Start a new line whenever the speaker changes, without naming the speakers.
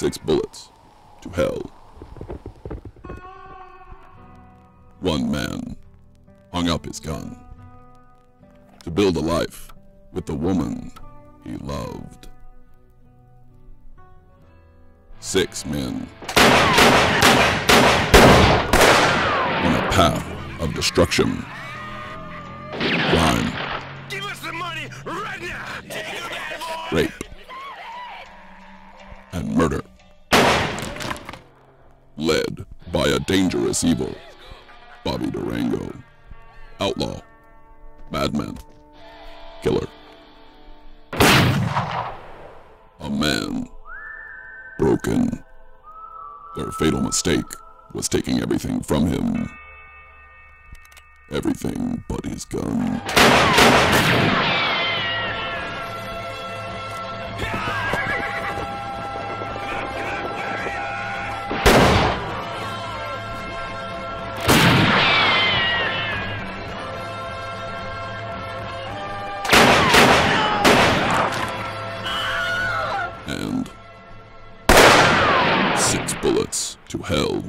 Six bullets to hell. One man hung up his gun to build a life with the woman he loved. Six men on a path of destruction. Crime,
Give us the money right now!
rape, and murder. Led by a dangerous evil, Bobby Durango. Outlaw, madman, killer. A man broken. Their fatal mistake was taking everything from him. Everything but his gun. And six bullets to hell.